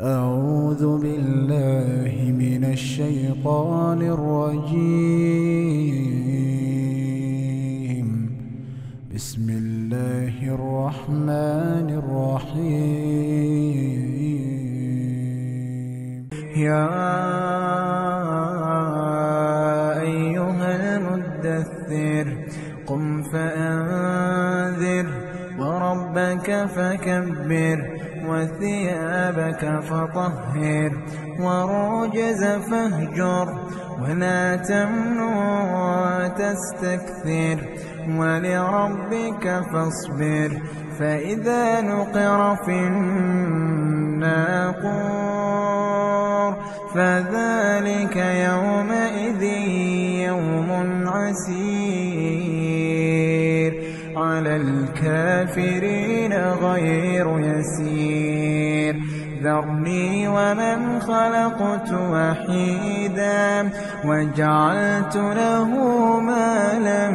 أعوذ بالله من الشيطان الرجيم. بسم الله الرحمن الرحيم. يا أيها المدثر قم فأنذر وربك فكبر وثيابك فطهر ورجز فاهجر ولا تمنن وتستكثر ولربك فاصبر فإذا نقر في الناقور فذلك يومئذ يوم عسير على الكافرين غير يسير. ذرني ومن خلقت وحيدا وجعلت له مالا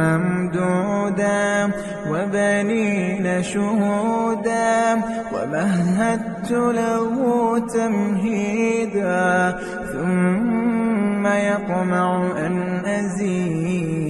ممدودا وبنين شهودا ومهدت له تمهيدا ثم يطمع أن أزيد.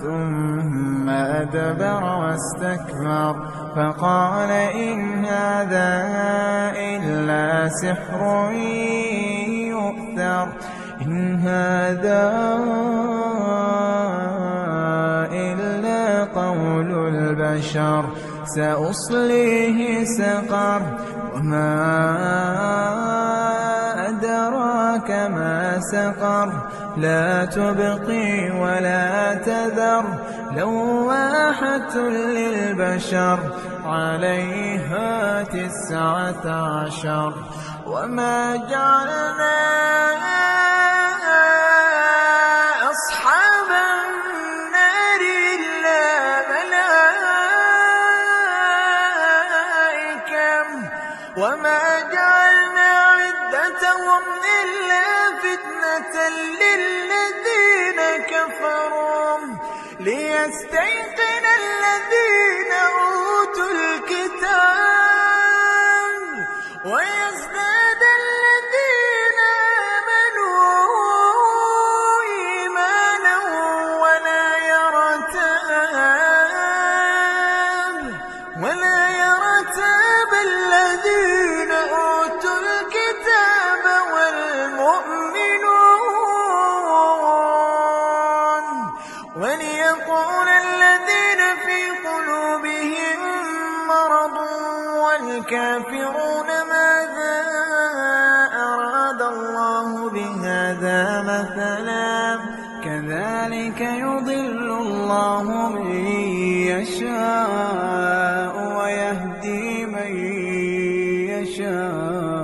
ثم أدبر واستكبر فقال إن هذا إلا سحر يؤثر إن هذا إلا قول البشر سأصليه سقر وما أدراك ما سقر. لا تبقي ولا تذر. لواحة للبشر عليها تسعة عشر. وما جعلنا وما جعلنا ليستيقن والكافرون ماذا أراد الله بهذا مثلا؟ كذلك يضل الله من يشاء ويهدي من يشاء.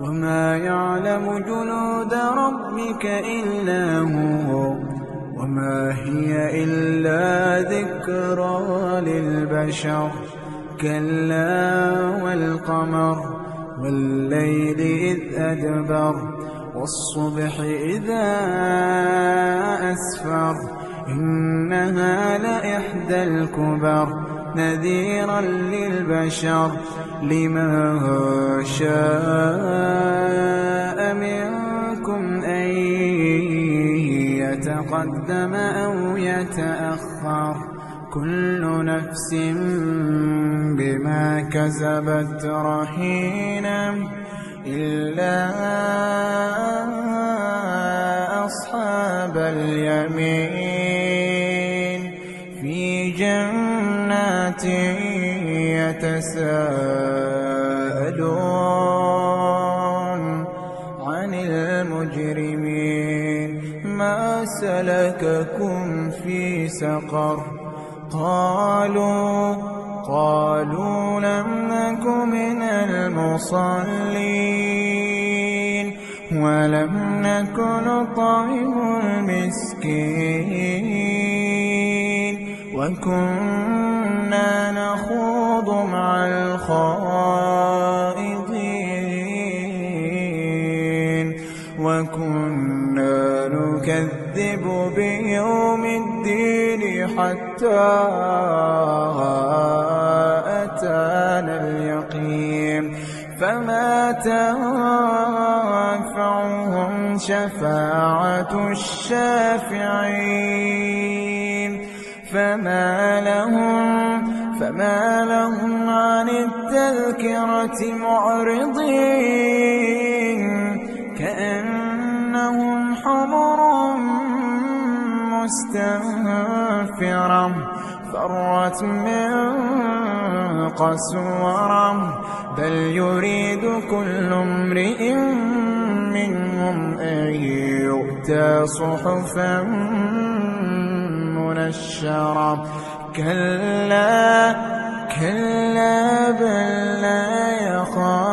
وما يعلم جنود ربك إلا هو. وما هي إلا ذكرى للبشر كلا والقمر والليل إذ أدبر والصبح إذا أسفر إنها لإحدى الكبر نذيرا للبشر لمن شاء منكم يتقدم أو يتأخر. كل نفس بما كسبت رهينة إلا أصحاب اليمين. في جنات يتساءلون. سلككم في سقر. قالوا قالوا لم نك المصلين ولم نكن نطعم المسكين. وكنا نخوض مع الخائضين نكذب بيوم الدين حتى أتانا اليقين فما تنفعهم شفاعة الشافعين فما لهم فما لهم عن التذكرة معرضين. كأنهم حمر مستنفرة فرت من قسورة. بل يريد كل امرئ منهم أن يؤتى صحفا منشرة. كلا كلا بل لا يخافون.